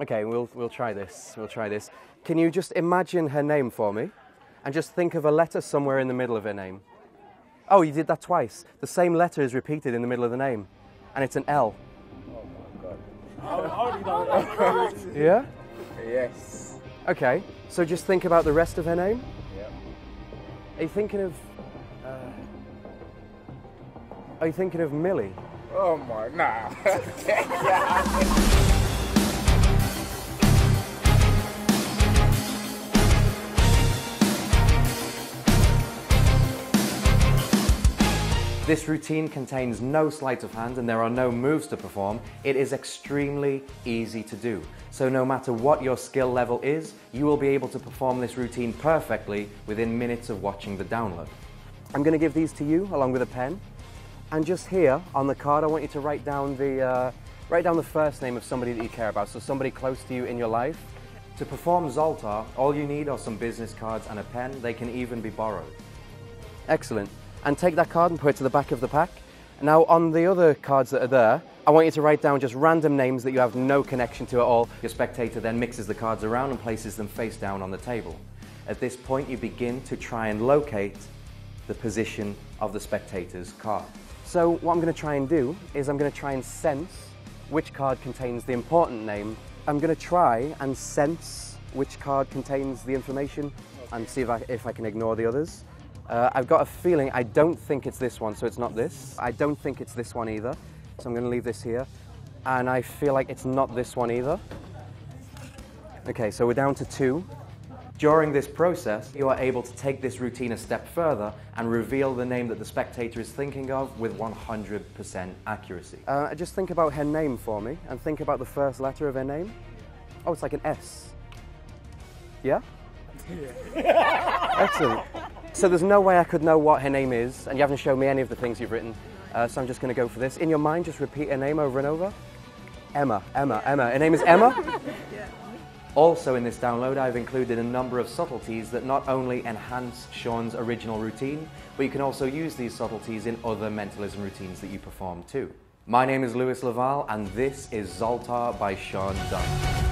Okay, we'll, we'll try this. We'll try this. Can you just imagine her name for me? And just think of a letter somewhere in the middle of her name. Oh, you did that twice. The same letter is repeated in the middle of the name. And it's an L. Oh my god. Yeah? Yes. Okay, so just think about the rest of her name. Yeah. Are you thinking of. Uh, are you thinking of Millie? Oh my, nah. This routine contains no sleight of hand and there are no moves to perform. It is extremely easy to do. So no matter what your skill level is, you will be able to perform this routine perfectly within minutes of watching the download. I'm going to give these to you along with a pen. And just here on the card, I want you to write down the, uh, write down the first name of somebody that you care about, so somebody close to you in your life. To perform Zoltar, all you need are some business cards and a pen. They can even be borrowed. Excellent. And take that card and put it to the back of the pack. Now, on the other cards that are there, I want you to write down just random names that you have no connection to at all. Your spectator then mixes the cards around and places them face down on the table. At this point, you begin to try and locate the position of the spectator's card. So, what I'm going to try and do is I'm going to try and sense which card contains the important name. I'm going to try and sense which card contains the information and see if I, if I can ignore the others. Uh, I've got a feeling I don't think it's this one, so it's not this. I don't think it's this one either, so I'm going to leave this here. And I feel like it's not this one either. Okay, so we're down to two. During this process, you are able to take this routine a step further and reveal the name that the spectator is thinking of with 100% accuracy. Uh, just think about her name for me and think about the first letter of her name. Oh, it's like an S. Yeah? Excellent. So there's no way I could know what her name is, and you haven't shown me any of the things you've written. Uh, so I'm just going to go for this. In your mind, just repeat her name over and over. Emma, Emma, Emma. Her name is Emma? Also in this download, I've included a number of subtleties that not only enhance Shaun's original routine, but you can also use these subtleties in other mentalism routines that you perform too. My name is Lewis Le Val, and this is Zoltar by Shaun Dunn.